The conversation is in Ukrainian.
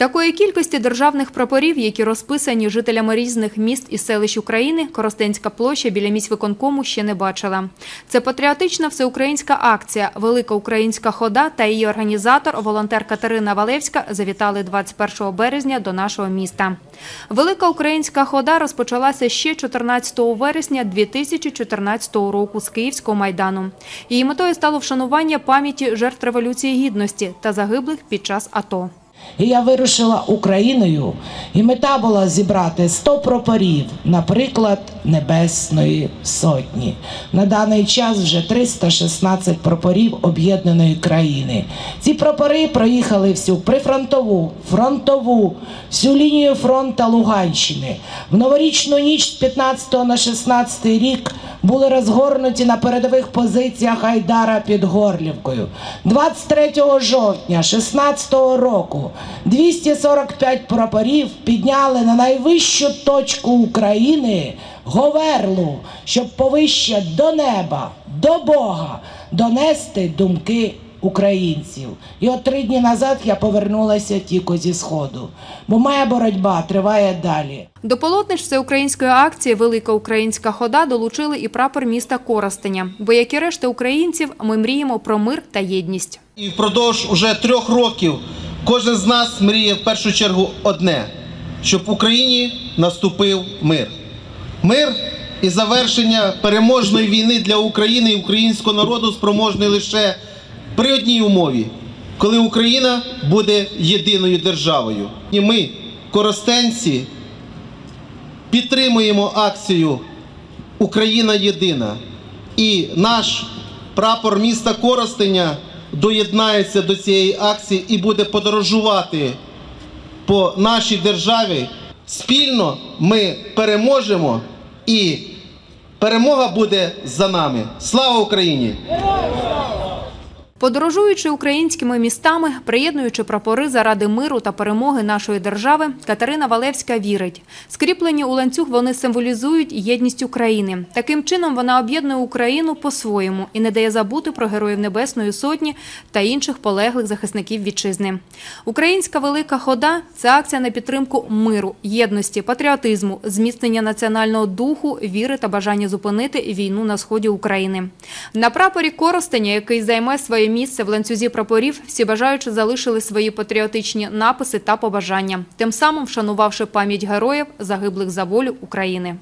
Такої кількості державних прапорів, які розписані жителями різних міст і селищ України, Коростенська площа біля місць виконкому ще не бачила. Це патріотична всеукраїнська акція Велика українська хода та її організатор, волонтер Катерина Валевська, завітали 21 березня до нашого міста. Велика українська хода розпочалася ще 14 вересня 2014 року з Київського майдану. Її метою стало вшанування пам'яті жертв революції гідності та загиблих під час АТО. І я вирушила Україною, і мета була зібрати 100 прапорів, наприклад, Небесної Сотні. На даний час вже 316 прапорів об'єднаної країни. Ці прапори проїхали всю прифронтову, фронтову, всю лінію фронта Луганщини. В новорічну ніч з 15 на 16 рік були розгорнуті на передових позиціях Айдара під Горлівкою. 23 жовтня 16 року 245 прапорів підняли на найвищу точку України Говерлу, щоб повище до неба, до Бога донести думки українців. І от три дні назад я повернулася тільки зі сходу, бо моя боротьба триває далі. До полотнищ всеукраїнської акції Велика українська хода долучили і прапор міста Коростеня. Бо, як і решта українців, ми мріємо про мир та єдність. І впродовж уже трьох років кожен з нас мріє в першу чергу одне, щоб в Україні наступив мир. Мир і завершення переможної війни для України і українського народу спроможний лише при одній умові, коли Україна буде єдиною державою. І ми, коростенці, підтримуємо акцію Україна єдина. І наш прапор міста Коростеня доєднається до цієї акції і буде подорожувати по нашій державі. Спільно ми переможемо і перемога буде за нами. Слава Україні! Подорожуючи українськими містами, приєднуючи прапори заради миру та перемоги нашої держави, Катерина Валевська вірить. Скріплені у ланцюг вони символізують єдність України. Таким чином вона об'єднує Україну по-своєму і не дає забути про героїв Небесної Сотні та інших полеглих захисників вітчизни. Українська велика хода це акція на підтримку миру, єдності, патріотизму, зміцнення національного духу, віри та бажання зупинити війну на сході України. На прапорі Коростеня, який займе своє місце в ланцюзі прапорів, всі бажаючи залишили свої патріотичні написи та побажання, тим самим вшанувавши пам'ять героїв, загиблих за волю України.